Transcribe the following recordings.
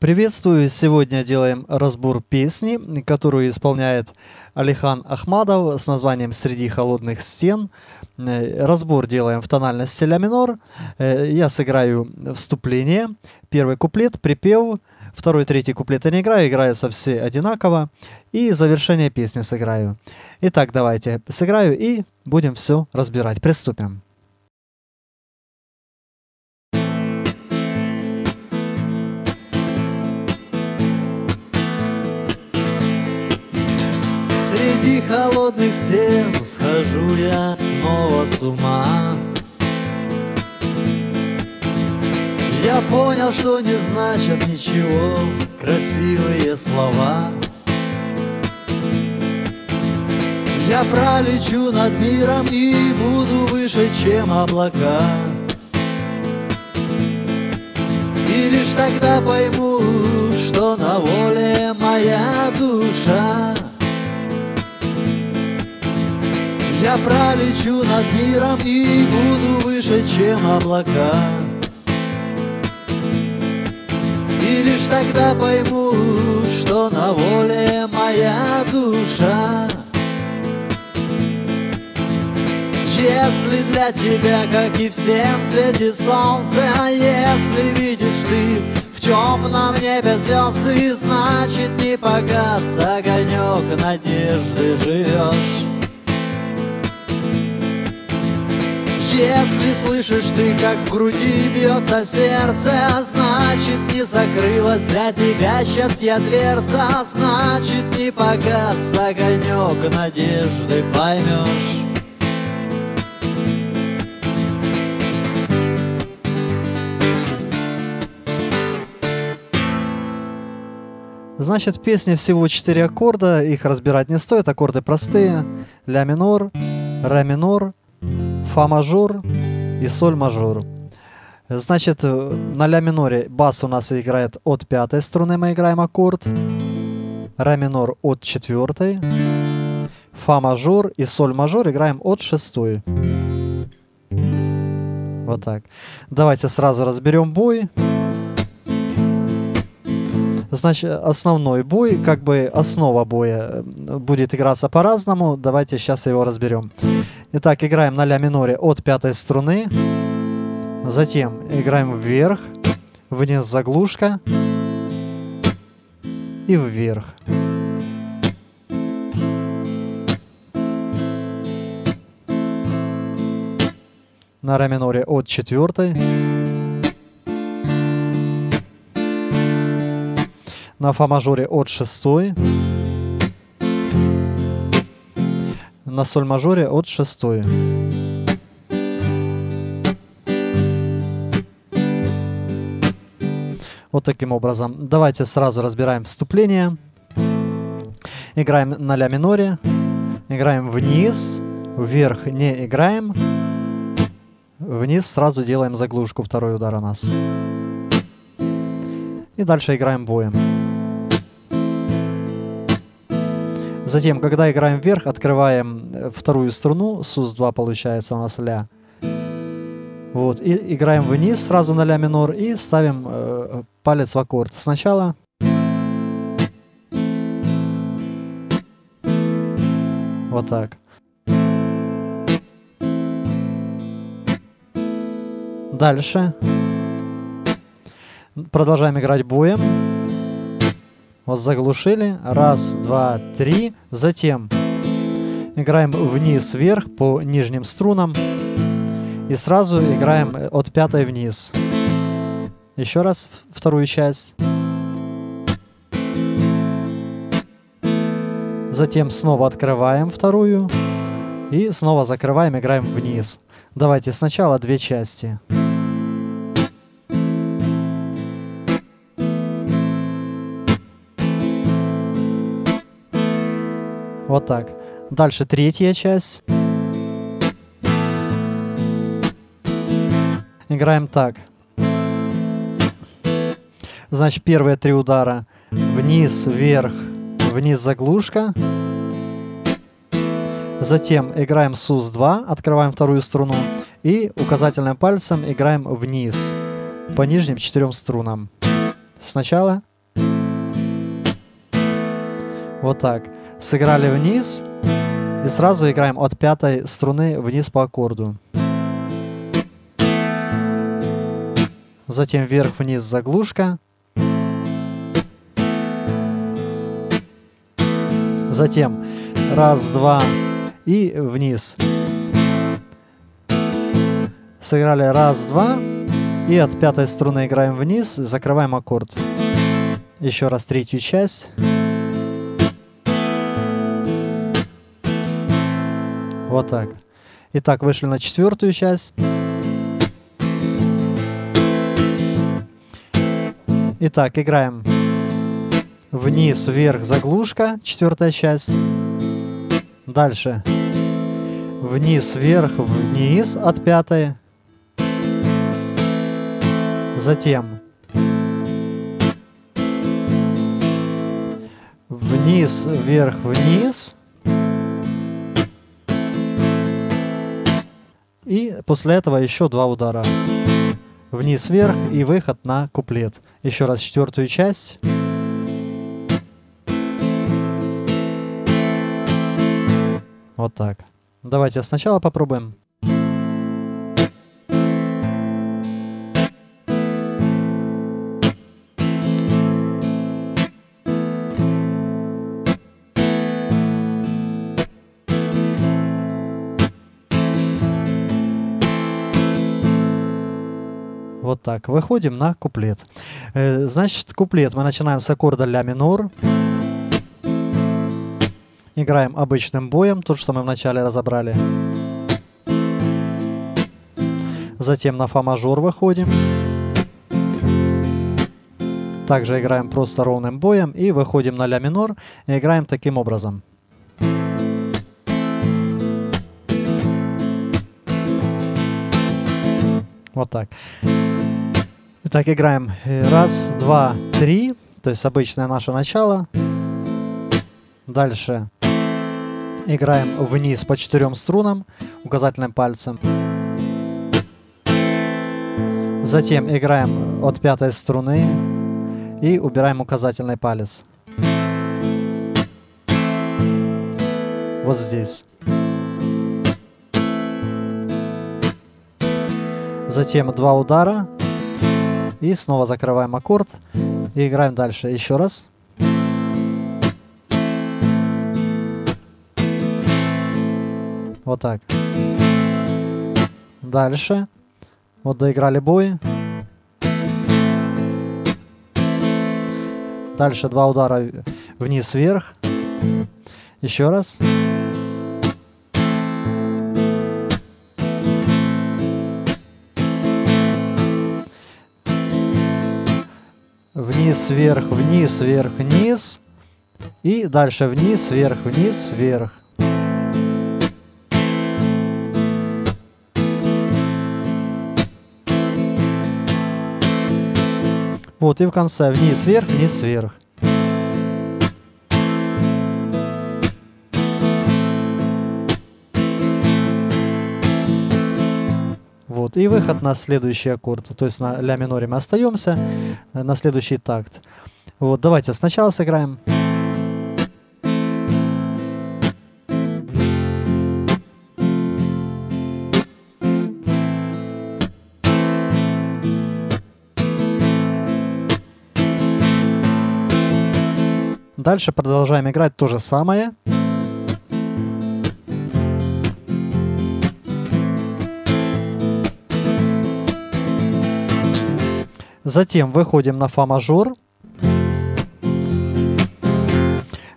Приветствую! Сегодня делаем разбор песни, которую исполняет Алихан Ахмадов с названием «Среди холодных стен». Э, разбор делаем в тональности ля минор. Э, я сыграю вступление, первый куплет, припев, второй, третий куплет я не играю, играются все одинаково. И завершение песни сыграю. Итак, давайте сыграю и будем все разбирать. Приступим. Холодных стен схожу я снова с ума. Я понял, что не значат ничего красивые слова. Я пролечу над миром и буду выше, чем облака. И лишь тогда пойму, что на воле моя душа Я пролечу над миром и буду выше, чем облака. И лишь тогда пойму, что на воле моя душа. Если для тебя, как и всем, светит солнце А если видишь ты в темном небе звезды Значит не погас огонек надежды живешь Если слышишь ты, как в груди бьется сердце Значит, не закрылась для тебя счастья дверца Значит, не погас огонек надежды, поймешь Значит, в песне всего четыре аккорда, их разбирать не стоит, аккорды простые. Ля минор, ре минор, фа мажор и соль мажор. Значит, на ля миноре бас у нас играет от пятой струны, мы играем аккорд. Ре минор от четвертой. Фа мажор и соль мажор играем от шестой. Вот так. Давайте сразу разберем бой. Значит, основной бой, как бы основа боя будет играться по-разному. Давайте сейчас его разберем. Итак, играем на ля миноре от пятой струны. Затем играем вверх, вниз заглушка и вверх. На ре миноре от четвертой. На фа мажоре от шестой. На соль мажоре от шестой. Вот таким образом. Давайте сразу разбираем вступление. Играем на ля миноре. Играем вниз. Вверх не играем. Вниз сразу делаем заглушку. Второй удар у нас. И дальше играем боем. Затем, когда играем вверх, открываем э, вторую струну, СУС-2 получается у нас ля. Вот, и играем вниз сразу на ля минор и ставим э, палец в аккорд. Сначала вот так. Дальше продолжаем играть боем. Вот заглушили. Раз, два, три. Затем играем вниз-вверх по нижним струнам. И сразу играем от пятой вниз. Еще раз вторую часть. Затем снова открываем вторую. И снова закрываем, играем вниз. Давайте сначала две части. Вот так. Дальше третья часть. Играем так. Значит, первые три удара. Вниз, вверх, вниз заглушка. Затем играем СУС-2, открываем вторую струну. И указательным пальцем играем вниз по нижним четырем струнам. Сначала. Вот так. Сыграли вниз. И сразу играем от пятой струны вниз по аккорду. Затем вверх-вниз заглушка. Затем раз, два и вниз. Сыграли раз, два. И от пятой струны играем вниз, закрываем аккорд. Еще раз третью часть. Вот так. Итак, вышли на четвертую часть. Итак, играем вниз, вверх, заглушка, четвертая часть. Дальше вниз, вверх, вниз от пятой. Затем вниз, вверх, вниз. И после этого еще два удара. Вниз, вверх и выход на куплет. Еще раз четвертую часть. Вот так. Давайте сначала попробуем. Вот так. Выходим на куплет. Э, значит, куплет мы начинаем с аккорда ля минор. Играем обычным боем, тот, что мы вначале разобрали. Затем на фа мажор выходим. Также играем просто ровным боем и выходим на ля минор и играем таким образом. Вот так. Итак, играем раз, два, три. То есть обычное наше начало. Дальше играем вниз по четырем струнам указательным пальцем. Затем играем от пятой струны и убираем указательный палец. Вот здесь. Затем два удара. И снова закрываем аккорд. И играем дальше. Еще раз. Вот так. Дальше. Вот доиграли бой. Дальше два удара вниз-вверх. Еще раз. Вниз, вверх, вниз, вверх, вниз. И дальше вниз, вверх, вниз, вверх. Вот, и в конце вниз, вверх, вниз, вверх. И выход на следующий аккорд. То есть на ля миноре мы остаемся, э, на следующий такт. Вот, давайте сначала сыграем. Дальше продолжаем играть то же самое. Затем выходим на фа мажор.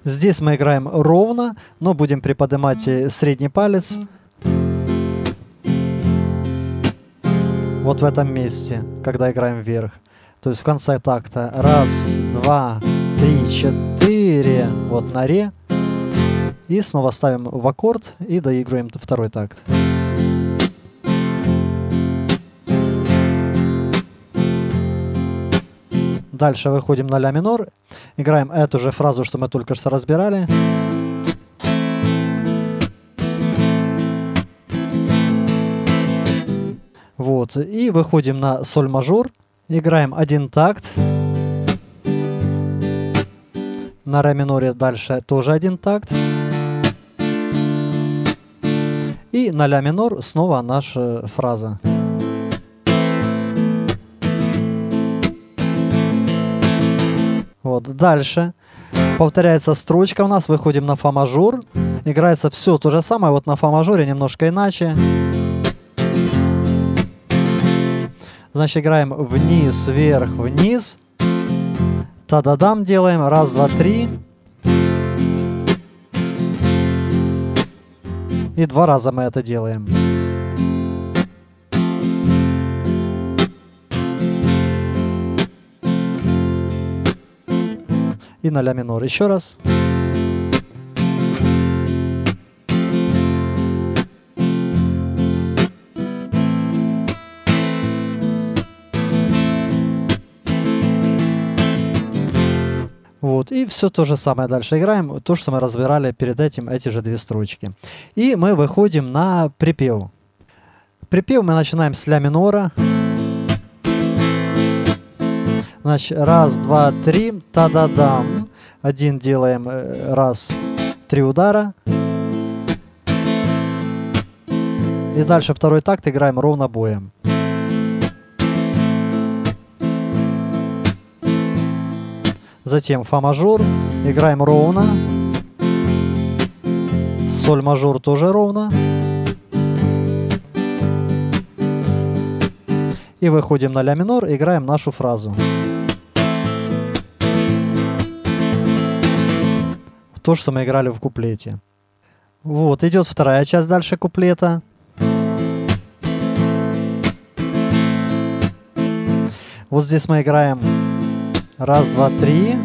Здесь мы играем ровно, но будем приподнимать э, средний палец. Вот в этом месте, когда играем вверх. То есть в конце такта. Раз, два, три, четыре. Вот на ре. И снова ставим в аккорд и доигрываем второй такт. Дальше выходим на ля минор, играем эту же фразу, что мы только что разбирали. Вот, и выходим на соль мажор, играем один такт, На ре миноре дальше тоже один такт. И на ля минор снова наша фраза. Вот, дальше. Повторяется строчка у нас, выходим на фа мажор. Играется все то же самое, вот на фа мажоре немножко иначе. Значит, играем вниз, вверх, вниз. Та-да-дам делаем. Раз, два, три. И два раза мы это делаем. И на ля минор еще раз. Вот, и все то же самое дальше играем, то, что мы разбирали перед этим, эти же две строчки. И мы выходим на припев. Припев мы начинаем с ля минора. Значит, раз, два, три, та-да-дам. Один делаем, э, раз, три удара. И дальше второй такт играем ровно боем. Затем фа мажор, играем ровно. Соль мажор тоже ровно. И выходим на ля минор, играем нашу фразу. То, что мы играли в куплете. Вот, идет вторая часть дальше куплета. Вот здесь мы играем Раз, два, три.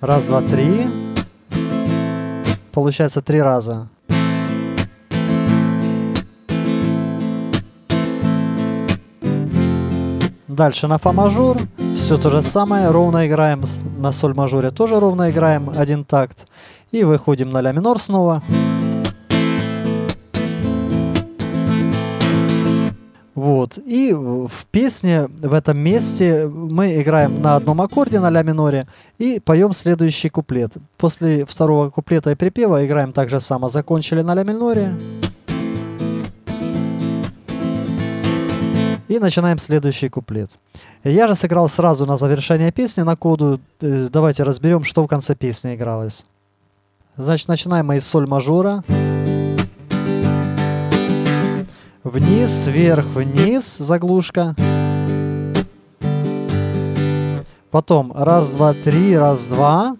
Раз, два, три. Получается три раза. Дальше на фа мажор. Все то же самое. Ровно играем. На соль мажоре тоже ровно играем. Один такт. И выходим на ля минор снова. Вот. И в песне в этом месте мы играем на одном аккорде на ля миноре и поем следующий куплет. После второго куплета и припева играем так же само. Закончили на ля миноре. И начинаем следующий куплет. Я же сыграл сразу на завершение песни на коду. Э, давайте разберем, что в конце песни игралось. Значит, начинаем мы из соль мажора. Вниз, вверх, вниз, заглушка. Потом раз, два, три, раз, два.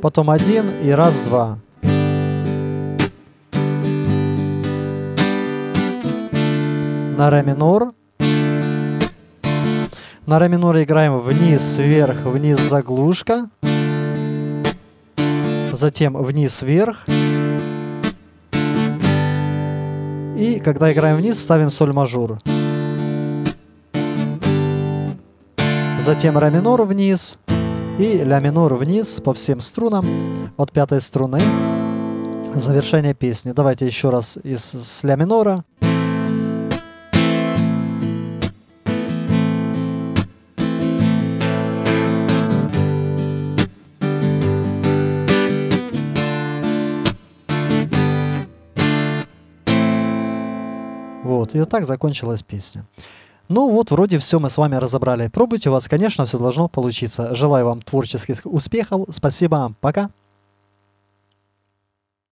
Потом один и раз, два. На ре минор. На ре миноре играем вниз, вверх, вниз, заглушка затем вниз-вверх. И когда играем вниз, ставим соль мажор. Затем ре минор вниз и ля минор вниз по всем струнам от пятой струны. Завершение песни. Давайте еще раз из с ля минора. И вот так закончилась песня. Ну вот, вроде все мы с вами разобрали. Пробуйте, у вас, конечно, все должно получиться. Желаю вам творческих успехов. Спасибо, пока.